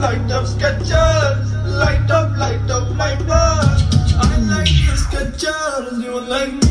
light up sketchers, light up, light up my bar. I like the sketchers, you like me.